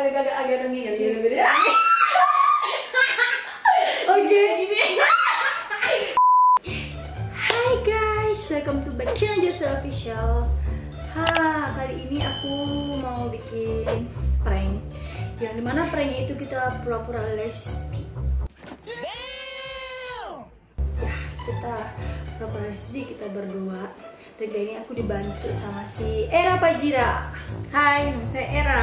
agak agak agak nengih kali ya. Oke, ini. Hai guys, welcome to back channel Joshua Official. Ha, kali ini aku mau bikin prank. Yang di mana pranknya itu kita pura-pura lesbi. Ya, kita pura-pura lesbi kita berdua. Dan kali ini aku dibantu sama si Era Pajira. Hai, saya Era.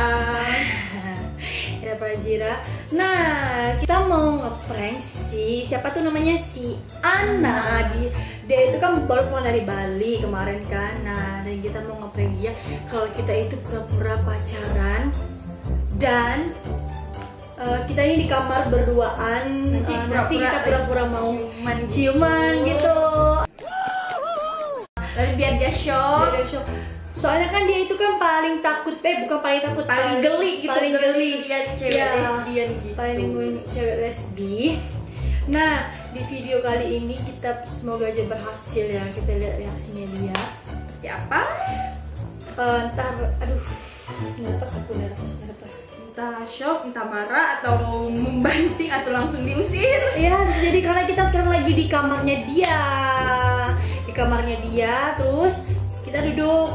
Era Pajira. Nah, kita mau ngeprank si siapa tuh namanya si Ana. Di, dia itu kan baru pulang dari Bali kemarin kan. Nah, dan kita mau ngeprank dia kalau kita itu pura-pura pacaran dan eh, kita ini di kamar berduaan. Nanti Eh, nanti pura-pura kita pura-pura mau ciuman gitu. ciuman gitu. Biar dia shock. Dari show. Soalnya kan dia itu kan paling takut, eh bukan paling takut, Paling geli gitu, paling geli lihat cewek Ya. lesbian gitu. paling nungguin cewek lesbi. Nah, di video kali ini kita semoga aja berhasil ya. Kita lihat reaksinya dia. Seperti apa? Eh, ntar, aduh, nervous aku nervous, nervous. Entah shock, entah marah, atau membanting, atau langsung diusir. Ya, jadi karena kita sekarang lagi di kamarnya dia, di kamarnya dia, terus kita duduk.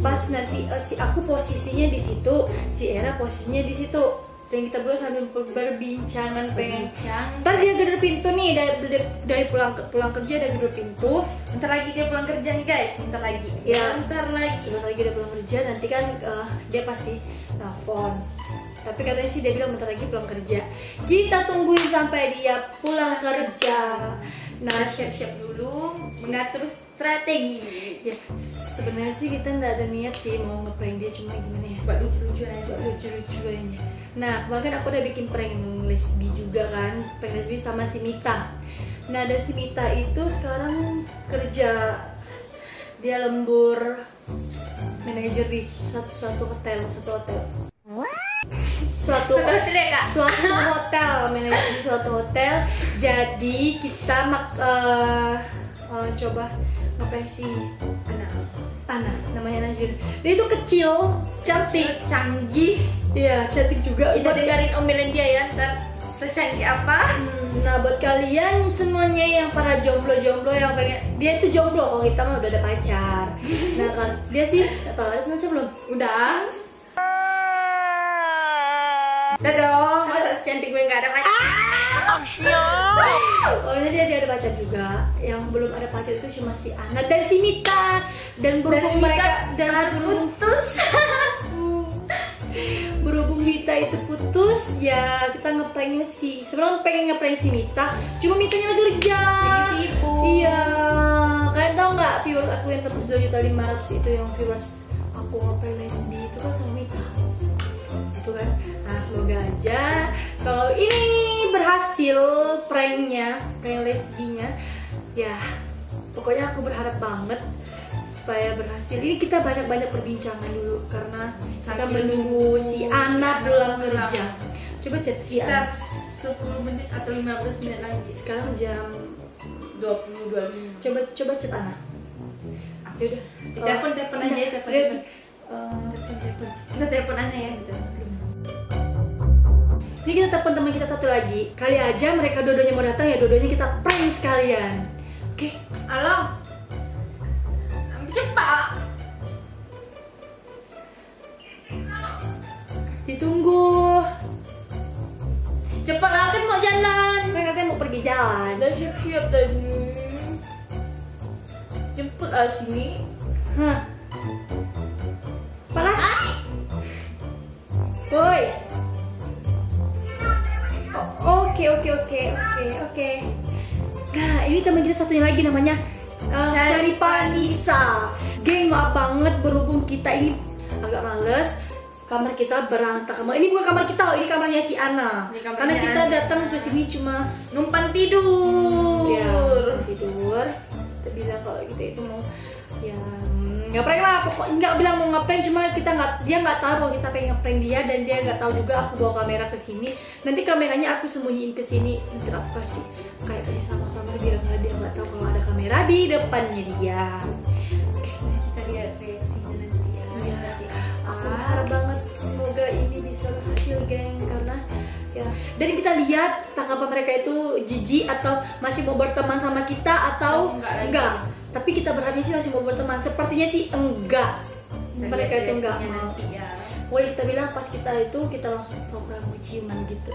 Pas nanti eh, si aku posisinya di situ, si Era posisinya di situ. Dan kita berdua sambil ber- berbincangan pengen Bincang. Ntar dia gedor pintu nih dari, dari, dari pulang pulang kerja dia gedor pintu. Bentar lagi dia pulang kerja nih guys, bentar lagi. Ya. Bentar lagi. Sebentar lagi dia pulang kerja nanti kan eh, dia pasti telepon. Tapi katanya sih dia bilang bentar lagi pulang kerja. Kita tungguin sampai dia pulang kerja. Nah, siap-siap dulu mengatur strategi. ya sebenarnya sih kita nggak ada niat sih mau ngeprank dia cuma gimana ya Buat lucu-lucuan aja. buat lucu-lucu aja. Nah kemarin aku udah bikin prank lesbi juga kan, prank lesbi sama si Mita. Nah dan si Mita itu sekarang kerja dia lembur manajer di satu satu hotel satu hotel. Suatu ya suatu hotel manajer di suatu hotel. Jadi kita mak eh, eh, coba ngeprank si Anak. Ana namanya Najir. Dia itu kecil, cantik, canggih. Iya, cantik juga. Kita dengerin omelan dia ya, ntar secanggih apa? Hmm, Nah, buat kalian semuanya yang para jomblo-jomblo yang pengen dia itu jomblo kalau kita mah udah ada pacar. Nah, kan dia sih tahu ada pacar belum? Udah. Dong, masa secantik gue gak ada pacar? Pokoknya dia, dia ada pacar juga. Yang belum ada pacar itu cuma si Ana dan si Mita dan berhubung si Mita mereka dan berhubung putus. berhubung Mita itu putus ya kita ngepranknya si sebenarnya pengen ngeprank si Mita cuma Mitanya lagi kerja sibuk. iya kalian tahu nggak viewers aku yang tembus dua juta lima ratus itu yang viewers aku ngeprank lesbi itu kan sama Mita itu kan. Nah semoga aja kalau ini berhasil pranknya prank lesbinya ya pokoknya aku berharap banget supaya berhasil. Ini kita banyak-banyak perbincangan dulu karena kita menunggu si anak pulang kerja. coba chat si Kita anak 10 menit atau 15 menit lagi. sekarang jam 20, 25. coba coba chat anak yaudah. Telepon, telepon aja ya, telepon, telepon. eh, telepon telepon. Kita telepon Ana ya gitu. Ini kita telepon teman kita satu lagi kali aja mereka dodonya mau datang ya dodonya kita prank sekalian oke Halo. Cepat. ditunggu Cepat lah kan mau jalan. kan katanya mau pergi jalan Udah siap-siap tadi. Jemput ah sini. Hah. Oke oke oke oke oke. Nah ini teman kita satunya lagi namanya uh, Syarifah Nisa. Geng maaf banget berhubung kita ini agak males kamar kita berantakan. Ini bukan kamar kita, loh, ini kamarnya si Ana. Ini kamarnya Karena kita datang ke sini cuma Numpang tidur. ya tidur kita bilang kalau kita itu mau ya mm, ngeprank lah. Pokoknya nggak bilang mau ngeprank cuma kita nggak dia nggak tahu kalau kita pengen ngeprank dia dan dia nggak tahu juga aku bawa kamera ke sini. Nanti kameranya aku sembunyiin ke sini. Nanti aku kasih kayak tadi sama-sama biar nggak dia nggak tahu kalau ada kamera di depannya dia. Oke Kita lihat reaksinya nanti ya. Nanti aku apa. berharap banget semoga ini bisa dan kita lihat tanggapan mereka itu jijik atau masih mau berteman sama kita atau Oh, enggak enggak tapi kita berharap sih masih mau berteman sepertinya sih enggak Kita mereka lihat itu enggak reaksinya mau nanti ya. Woi kita bilang pas kita itu kita langsung program ciuman gitu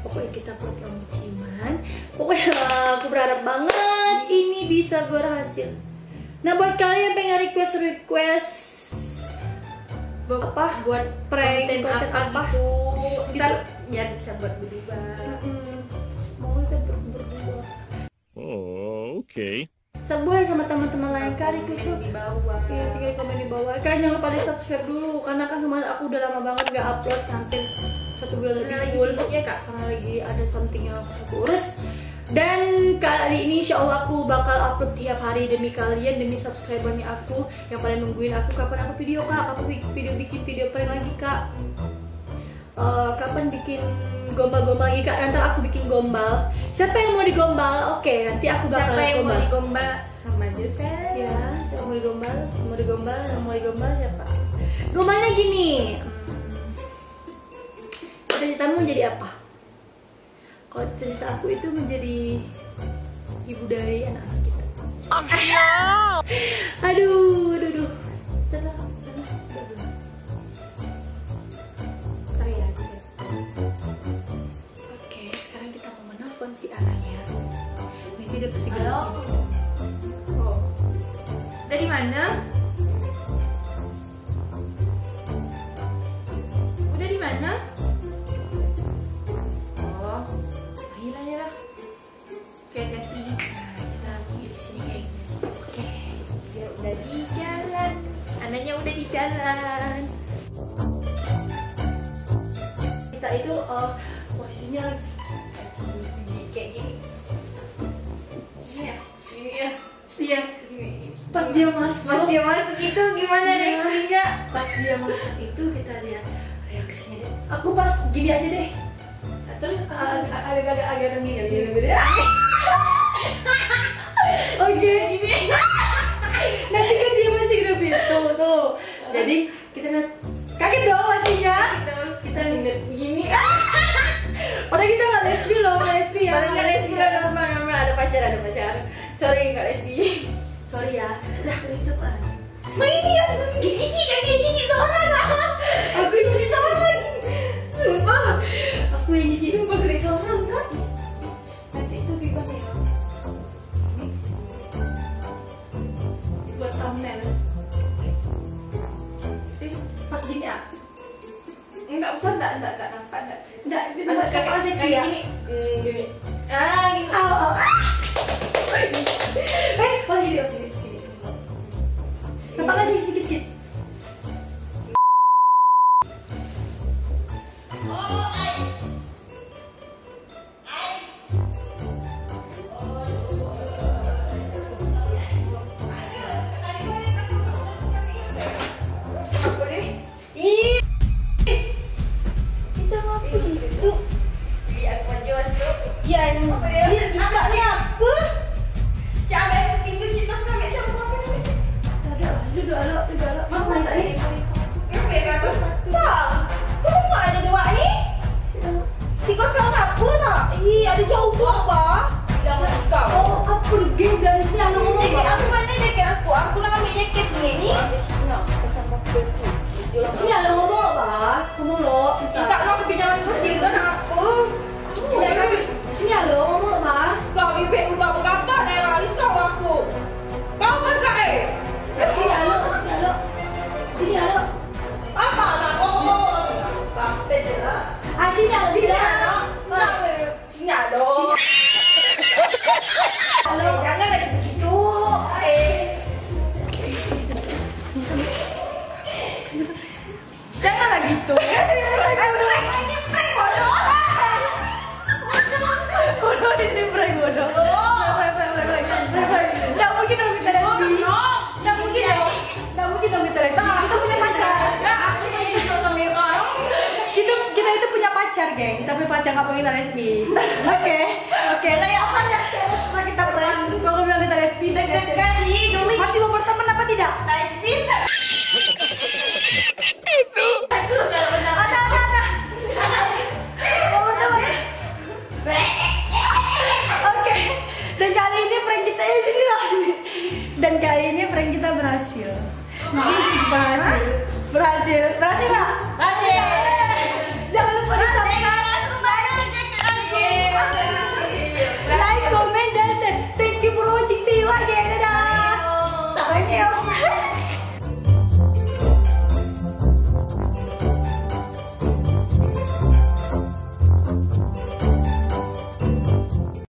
Pokoknya kita program ciuman Pokoknya aku berharap banget ini bisa berhasil Nah buat kalian yang pengen request-request Buat Apa? buat Prank, konten, konten apa, apa? gitu Gitu. Ntar biar bisa buat berdua Mm-mm. Mau kita ber- berdua Oh, okay. Sa- Boleh sama teman-teman lain request tuh di bawah Iya, tinggal komen di bawah. Kalian jangan lupa di subscribe dulu, karena kan kemarin aku udah lama banget gak upload, hampir satu bulan Karena lebih lagi sibuk ya, Kak? Karena lagi ada something yang harus aku urus. Dan kali ini insya Allah aku bakal upload tiap hari demi kalian, demi subscribernya aku yang pada nungguin aku kapan aku video kak, kapan bi- video bikin video prank lagi kak. Eh, kapan bikin gombal-gombal lagi kak? Nanti aku bikin gombal. Siapa yang mau digombal? Oke, nanti aku bakal siapa yang mau gombal. digombal sama Joseph Ya, siapa mau digombal? Mau digombal, yang mau digombal siapa? Gombalnya gini. Hmm. Cita-citamu menjadi apa? Kalau cita-cita aku itu menjadi ibu dari anak-anak kita. Aduh, aduh, aduh. Sana, sana, sana. Si anaknya. Ini dia pasti Halo? oh dari mana udah di mana oh ayolah ayolah oke hati Nah, kita di sini kayak gini. Oke. dia udah di jalan anaknya udah di jalan Kita itu eh, posisinya Di- kayak gini sini ya, sini ya. iya Pas dia masuk, pas dia masuk itu gimana Iya. reaksinya pas dia masuk itu kita lihat reaksinya deh. Aku pas gini aja deh. terus Agak-agak agak demi ya, agak demi deh. Oke, ini. Nanti kan dia masih gede pintu tuh. Jadi kita lihat kaget dong pastinya. Kita lihat ada pacar ada pacar. Sorry nggak lesbi. Sorry ya. Udah itu apa? Ma ini yang gigi yang gigi seorang Aku yang jadi seorang. Sumpah. Aku yang jadi Sumpah gede seorang kan. Nanti itu ya? Ini buat thumbnail. Eh, pas gini ya? Enggak usah enggak enggak enggak nampak enggak. Enggak, kakak seksi ya? gini. Hmm, gini. Ah. Eh, oh oh sini, sini. Nampak nggak sih sedikit-sedikit? Apa? Ngomong lo. Tak nak kepinjaman sosial kan apa? Sini ada ngomong apa? Kau ibek udah berkata dah risau aku. Kau kau eh? Sini ada, sini ada. Sini ada. Apa nak ngomong? Sampai je lah. Ah, sini ada, sini ada. Sini ada. Halo. Jangan lagi gitu. Bodoh ini prank bodoh. Prank, prank, prank, prank, prank, prank. Nggak mungkin dong kita lesbi. Nggak mungkin dong. Nggak mungkin dong kita lesbi. Kita punya pacar. Aku ini sama kau. Kita kita itu punya pacar, geng. Kita punya pacar nggak kita lesbi. Oke, oke. Nah, ya apa ya? Kita prank. Kalau bilang kita lesbi, masih mau berteman apa tidak?